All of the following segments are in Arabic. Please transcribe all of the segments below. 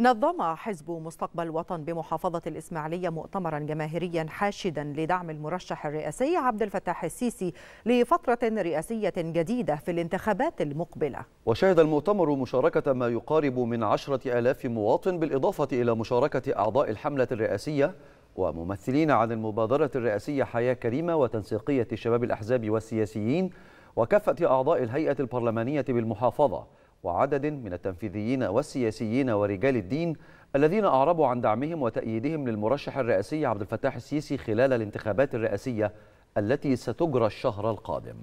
نظم حزب مستقبل وطن بمحافظة الإسماعيلية مؤتمرا جماهيريا حاشدا لدعم المرشح الرئاسي عبد الفتاح السيسي لفترة رئاسية جديدة في الانتخابات المقبلة. وشهد المؤتمر مشاركة ما يقارب من عشرة آلاف مواطن بالإضافة إلى مشاركة أعضاء الحملة الرئاسية وممثلين عن المبادرة الرئاسية حياة كريمة وتنسيقية شباب الأحزاب والسياسيين وكافة أعضاء الهيئة البرلمانية بالمحافظة. وعدد من التنفيذيين والسياسيين ورجال الدين الذين أعربوا عن دعمهم وتأييدهم للمرشح الرئاسي عبد الفتاح السيسي خلال الانتخابات الرئاسية التي ستجرى الشهر القادم.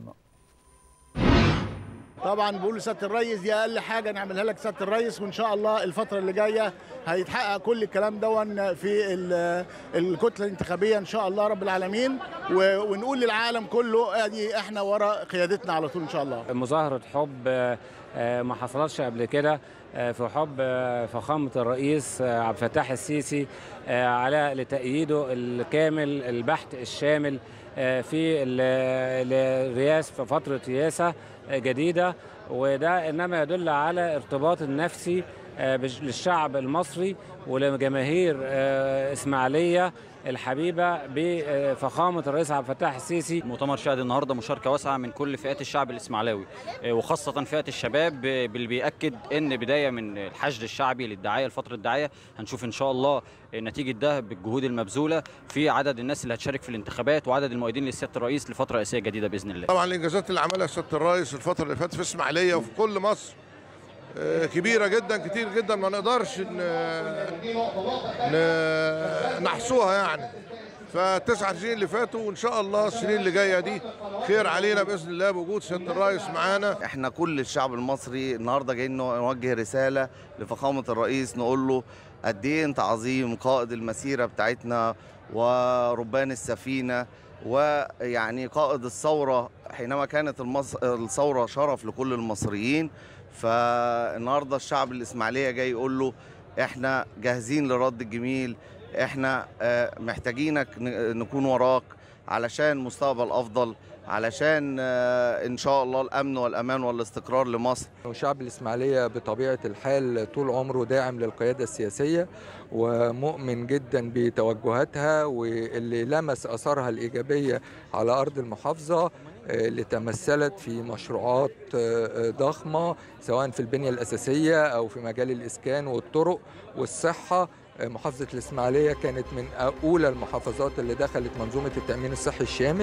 طبعا بقول لسيادة الرئيس دي أقل حاجة نعملها لك سيادة الرئيس وإن شاء الله الفترة اللي جاية هيتحقق كل الكلام دون في الكتلة الانتخابية إن شاء الله رب العالمين ونقول للعالم كله أدي إحنا ورا قيادتنا على طول إن شاء الله. مظاهرة حب ما حصلتش قبل كده. في حب فخامة الرئيس عبد الفتاح السيسي على لتأييده الكامل البحث الشامل في الرئاسه في فترة رئاسه جديدة. وده إنما يدل على ارتباط النفسي للشعب المصري ولجماهير إسماعيلية الحبيبة بفخامة الرئيس عبد الفتاح السيسي. مؤتمر شهد النهارده مشاركة واسعة من كل فئات الشعب الاسماعيلاوي وخاصة فئه الشباب اللي بيأكد إن بداية من الحشد الشعبي للدعاية لفتره الدعاية. هنشوف إن شاء الله نتيجة ده بالجهود المبذولة في عدد الناس اللي هتشارك في الانتخابات وعدد المؤيدين لسيادة الرئيس لفترة رئاسيه جديدة بإذن الله. طبعا الانجازات اللي عملها سيادة الرئيس الفترة اللي فاتت في إسماعيلية وفي كل مصر. كبيرة جدا كتير جدا ما نقدرش نحصوها يعني. فالتسع سنين اللي فاتوا وإن شاء الله السنين اللي جاية دي خير علينا بإذن الله بوجود سيادة الرئيس معانا إحنا كل الشعب المصري النهارده جايين نوجه رسالة لفخامة الرئيس نقول له قد إيه أنت عظيم قائد المسيرة بتاعتنا وربان السفينة ويعني قائد الثورة حينما كانت. الثورة شرف لكل المصريين فالنهاردة الشعب الإسماعيلية جاي يقول له إحنا جاهزين لرد الجميل إحنا محتاجينك نكون وراك علشان مستقبل أفضل علشان إن شاء الله الأمن والأمان والاستقرار لمصر. وشعب الإسماعيلية بطبيعة الحال طول عمره داعم للقيادة السياسية ومؤمن جدا بتوجهاتها واللي لمس آثارها الإيجابية على أرض المحافظة اللي تمثلت في مشروعات ضخمة سواء في البنية الأساسية أو في مجال الإسكان والطرق والصحة. محافظة الإسماعيلية كانت من أولى المحافظات اللي دخلت منظومة التأمين الصحي الشامل.